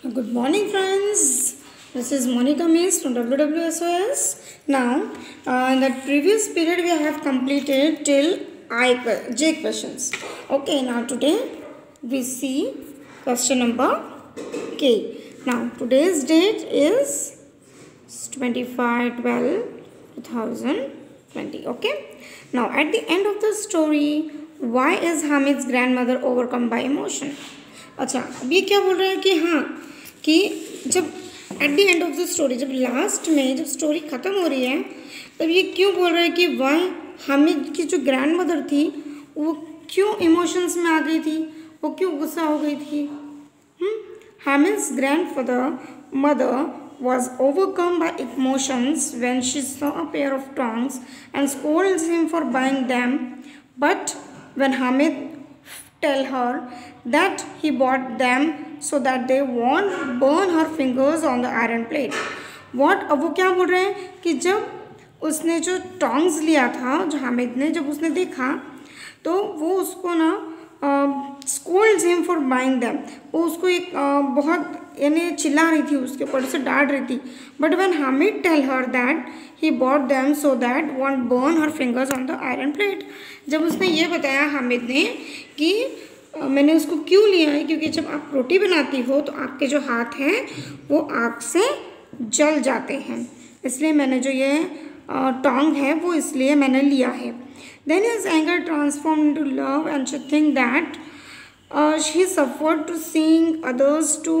Good morning, friends. This is Monica Mays from WWSOS. Now, uh, in the previous period, we have completed till I J questions. Okay, now today we see question number K. Now, today's date is 25 12 2020. Okay, now at the end of the story, why is Hamid's grandmother overcome by emotion? अच्छा अब ये क्या बोल रहा है कि हाँ कि जब at the end of the story जब लास्ट में जब स्टोरी ख़त्म हो रही है, तब ये क्यों बोल रहा है कि वाई हामिद की जो ग्रैंड मदर थी, वो क्यों इमोशंस में आ गई थी? वो क्यों गुस्सा हो गई थी? Hamid's grandfather mother was overcome by emotions when she saw a pair of tongs and scolds him for buying them. But when Hamid tell her that he bought them so that they won't burn her fingers on the iron plate. What अब वो क्या बोल रहे हैं कि जब उसने जो टोंग्स लिया था जो हामिद ने जब उसने देखा तो वो उसको ना scolds him for buying them वो उसको एक बहुत, यानी चिल्ला रही थी, उसके ऊपर से डांट रही थी। But when Hamid tell her that he bought them so that won't burn her fingers on the iron plate जब उसने ये बताया हामिद ने कि मैंने उसको क्यों लिया है? क्योंकि जब आप रोटी बनाती हो तो आपके जो हाथ हैं, वो आग से जल जाते हैं। इसलिए मैंने जो ये टोंग है, वो इसलिए मैंने लिया है। Then is anger transform to love and she think that she suffered to seeing others to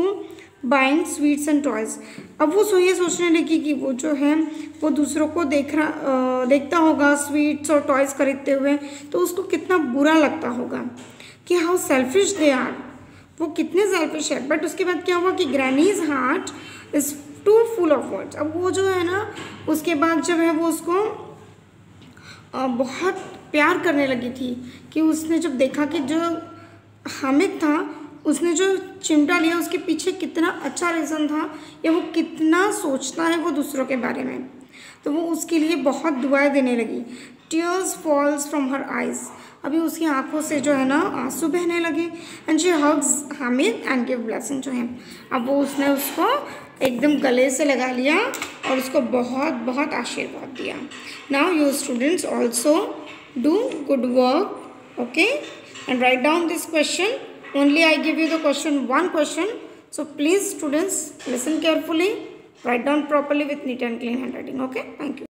buying sweets and toys अब वो ये सोचने लगी कि वो जो है, वो दूसरों को देख रहा देखता होगा स्वीट्स और टॉयज़ खरीदते हुए तो उसको कितना बुरा लगता होगा कि हाउ सेल्फिश दे आर वो कितने सेल्फिश है। बट उसके बाद क्या हुआ कि granny's heart is too full of words. अब वो जो है ना, उसके बाद जब है वो उसको बहुत प्यार करने लगी थी कि उसने जब देखा कि जो हामिद था, उसने जो चिमटा लिया, उसके पीछे कितना अच्छा रीज़न था, या वो कितना सोचता है वो दूसरों के बारे में। तो वो उसके लिए बहुत दुआएँ देने लगी। Tears falls from her eyes अभी उसकी आँखों से जो है ना आँसू बहने लगे। And she hugs Hamid and give blessing जो है अब वो उसने उसको एकदम गले से लगा लिया और उसको बहुत बहुत आशीर्वाद दिया। Now your students also do good work okay and write down this question only I give you the question one question so please students listen carefully write down properly with neat and clean hand writing okay thank you